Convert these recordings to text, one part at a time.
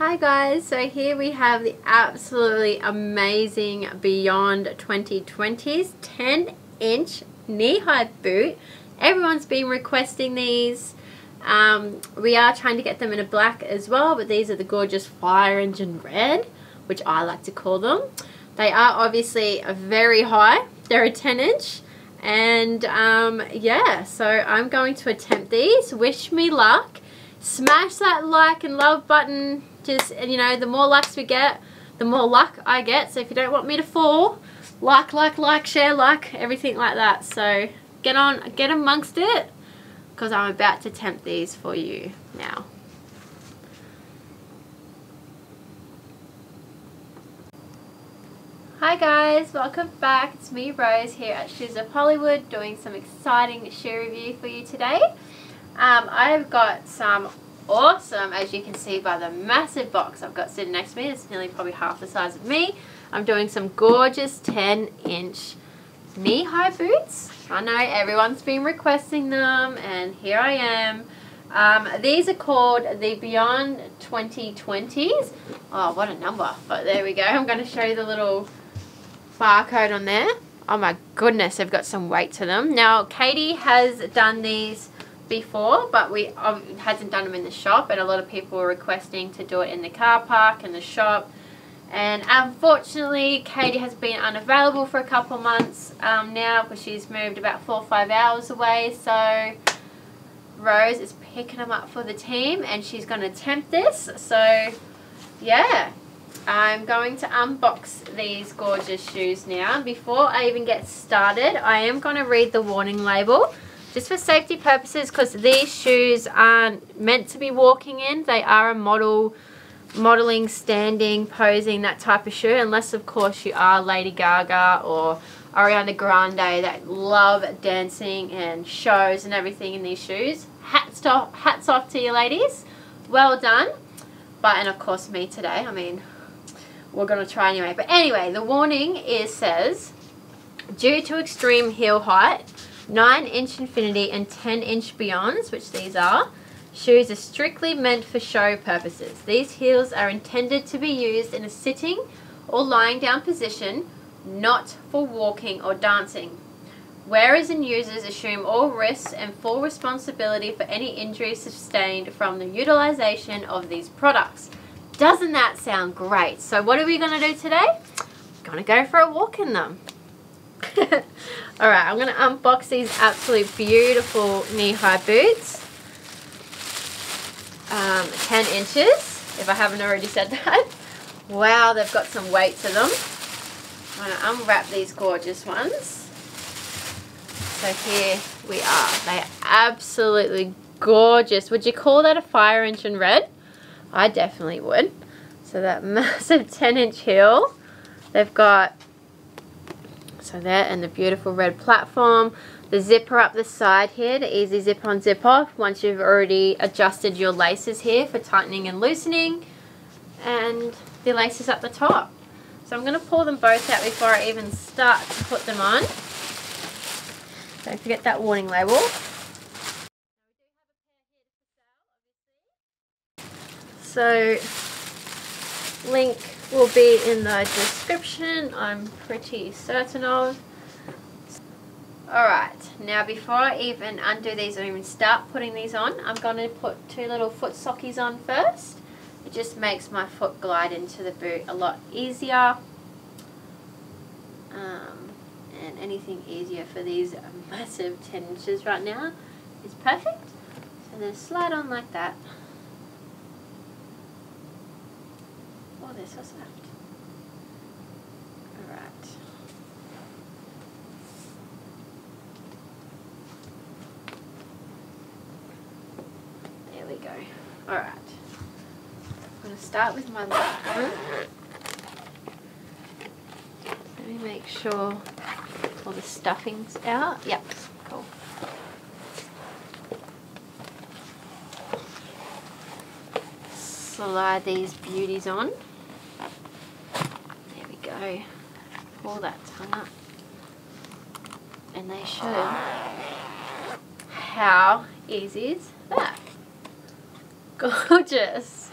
Hi guys, so here we have the absolutely amazing Beyond 2020s 10 inch knee high boot. Everyone's been requesting these. Um, we are trying to get them in a black as well, but these are the gorgeous fire engine red, which I like to call them. They are obviously very high. They're a 10 inch. And um, yeah, so I'm going to attempt these. Wish me luck. Smash that like and love button just, and you know, the more likes we get, the more luck I get. So if you don't want me to fall, like, like, like, share, like, everything like that. So get on, get amongst it because I'm about to tempt these for you now. Hi guys, welcome back. It's me Rose here at Shoes of Hollywood doing some exciting shoe review for you today. Um, I've got some awesome, as you can see by the massive box I've got sitting next to me. It's nearly probably half the size of me. I'm doing some gorgeous 10 inch knee-high boots. I know everyone's been requesting them and here I am. Um, these are called the Beyond 2020s. Oh, what a number. But there we go. I'm going to show you the little barcode on there. Oh my goodness, they've got some weight to them. Now, Katie has done these before, but we um, hasn't done them in the shop, and a lot of people were requesting to do it in the car park and the shop. And unfortunately, Katie has been unavailable for a couple months um, now because she's moved about four or five hours away. So Rose is picking them up for the team, and she's going to attempt this. So yeah, I'm going to unbox these gorgeous shoes now. Before I even get started, I am going to read the warning label just for safety purposes because these shoes aren't meant to be walking in. They are a model modeling standing posing that type of shoe unless of course you are Lady Gaga or Ariana Grande that love dancing and shows and everything in these shoes. Hats off hats off to you ladies. Well done. But and of course me today. I mean we're gonna try anyway. But anyway the warning is says due to extreme heel height 9 inch infinity and 10 inch beyonds, which these are. Shoes are strictly meant for show purposes. These heels are intended to be used in a sitting or lying down position, not for walking or dancing. Wearers and users assume all risks and full responsibility for any injuries sustained from the utilization of these products. Doesn't that sound great? So what are we going to do today? Going to go for a walk in them. Alright, I'm going to unbox these absolute beautiful knee-high boots. Um, 10 inches, if I haven't already said that. Wow, they've got some weight to them. I'm going to unwrap these gorgeous ones. So here we are. They are absolutely gorgeous. Would you call that a fire engine red? I definitely would. So that massive 10 inch heel. They've got so there, and the beautiful red platform. The zipper up the side here, the easy zip on zip off once you've already adjusted your laces here for tightening and loosening. And the laces up the top. So I'm going to pull them both out before I even start to put them on. Don't forget that warning label. So, link will be in the description, I'm pretty certain of. Alright, now before I even undo these or even start putting these on, I'm going to put two little foot sockies on first. It just makes my foot glide into the boot a lot easier. Um, and anything easier for these massive 10 inches right now is perfect. So then slide on like that. Oh, they're soft. Alright. There we go. Alright. I'm going to start with my left one. Let me make sure all the stuffing's out. Yep, cool. Slide these beauties on go. Pull that tongue up. And they should. How easy is that? Gorgeous.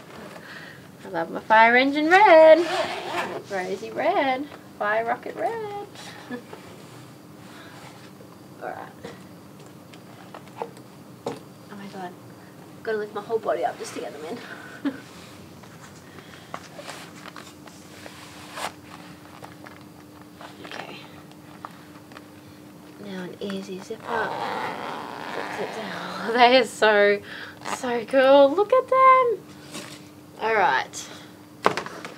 I love my fire engine red. Rosy red. Fire rocket red. Alright. Oh my god. Gotta lift my whole body up just to get them in. okay. Now an easy zip up. Down. They are so, so cool. Look at them. Alright.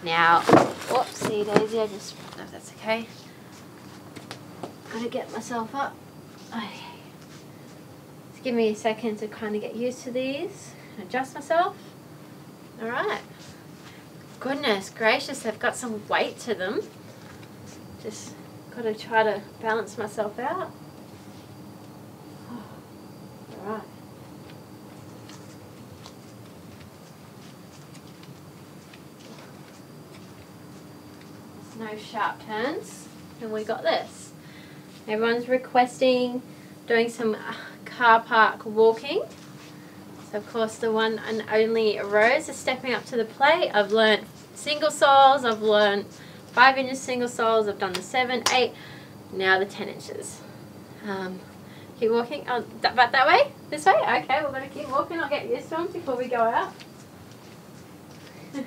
Now, whoopsie daisy, I just, no, that's okay. Gotta get myself up. Okay. Just give me a second to kind of get used to these. Adjust myself. Alright. Goodness gracious, they've got some weight to them. Just gotta try to balance myself out. Alright. no sharp turns. And we got this. Everyone's requesting doing some uh, car park walking. So of course the one and only Rose is stepping up to the plate. I've learnt single soles, I've learnt 5 inches single soles, I've done the 7, 8, now the 10 inches. Um, keep walking, oh, that, that way? This way? Okay, we're going to keep walking, I'll get used to them before we go out.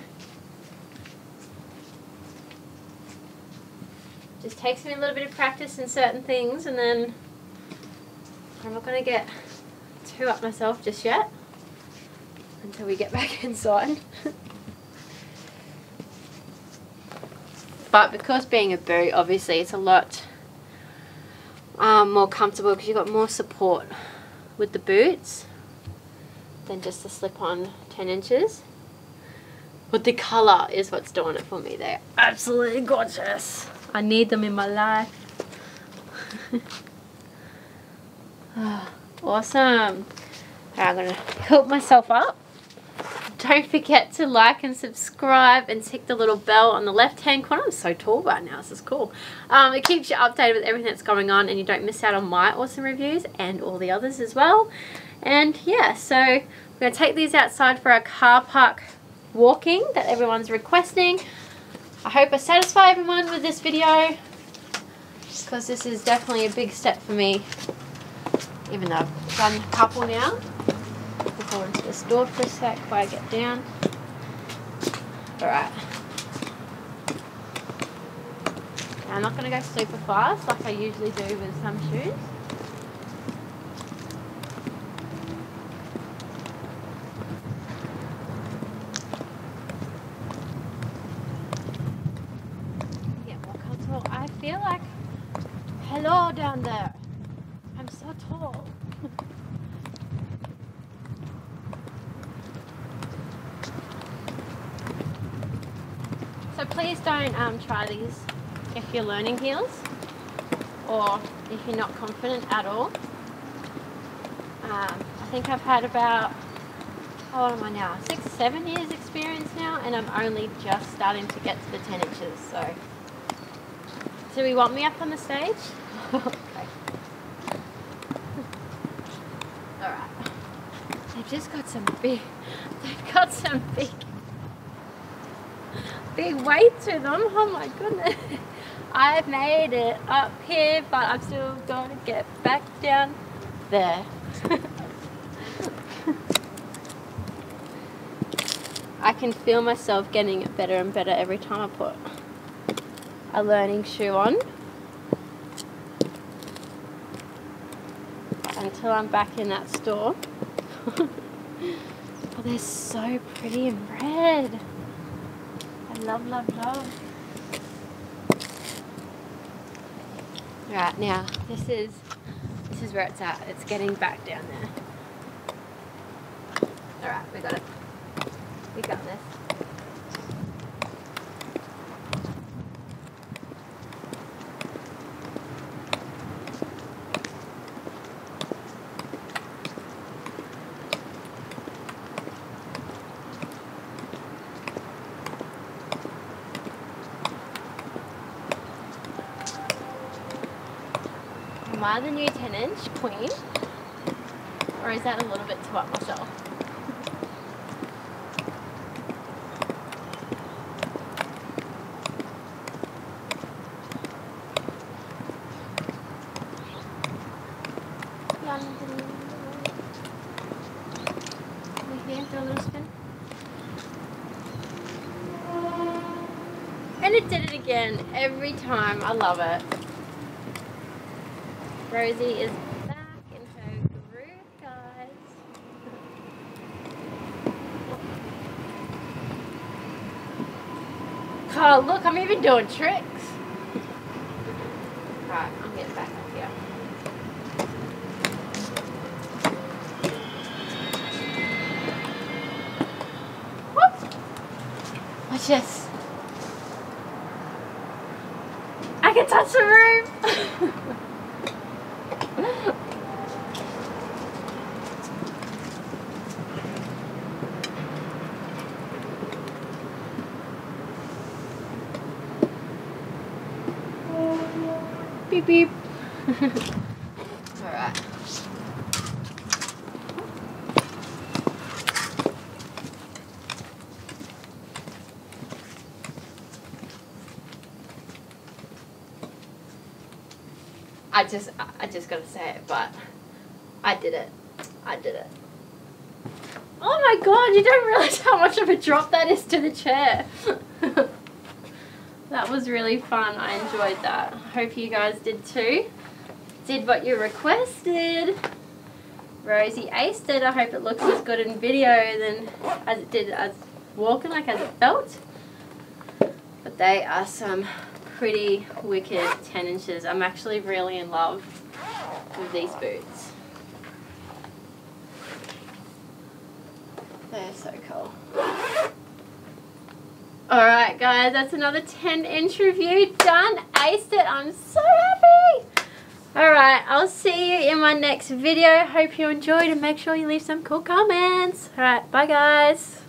Just takes me a little bit of practice in certain things and then I'm not going to get too up myself just yet until we get back inside. but because being a boot, obviously it's a lot um, more comfortable because you've got more support with the boots than just the slip-on 10 inches. But the colour is what's doing it for me. They're absolutely gorgeous. I need them in my life. awesome. I'm going to help myself up. Don't forget to like and subscribe and tick the little bell on the left hand corner. I'm so tall right now. This is cool. Um, it keeps you updated with everything that's going on and you don't miss out on my awesome reviews and all the others as well. And yeah, so we're going to take these outside for our car park walking that everyone's requesting. I hope I satisfy everyone with this video because this is definitely a big step for me even though I've done a couple now. Go into this door for a sec before I get down. Alright. I'm not going to go super fast like I usually do with some shoes. I feel like hello down there. I'm so tall. so please don't um, try these if you're learning heels or if you're not confident at all. Um, I think I've had about, how old am I now? Six, seven years experience now and I'm only just starting to get to the 10 inches. So do we want me up on the stage? okay. Alright. They've just got some big, they've got some big, big weight to them. Oh my goodness. I've made it up here, but I'm still going to get back down there. I can feel myself getting it better and better every time I put a learning shoe on until I'm back in that store. oh, they're so pretty in red. Love, love, love. Right now, this is this is where it's at. It's getting back down there. Alright, we got it. We got this. I the new 10 inch queen or is that a little bit too up myself? And it did it again every time. I love it. Rosie is back in her groove, guys. Oh, look, I'm even doing tricks. Right, I'm getting back up here. Whoop. Watch this. I can touch the roof. beep beep. Alright. I just, I just gotta say it, but I did it. I did it. Oh my god, you don't realize how much of a drop that is to the chair. was really fun. I enjoyed that. Hope you guys did too. Did what you requested. Rosie aced it. I hope it looks as good in video than as it did as walking, like as it felt. But they are some pretty wicked 10 inches. I'm actually really in love with these boots. They're so cool. Alright guys, that's another 10 inch review done. Aced it. I'm so happy. Alright, I'll see you in my next video. Hope you enjoyed and make sure you leave some cool comments. Alright, bye guys.